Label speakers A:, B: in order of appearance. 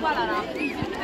A: 过来了。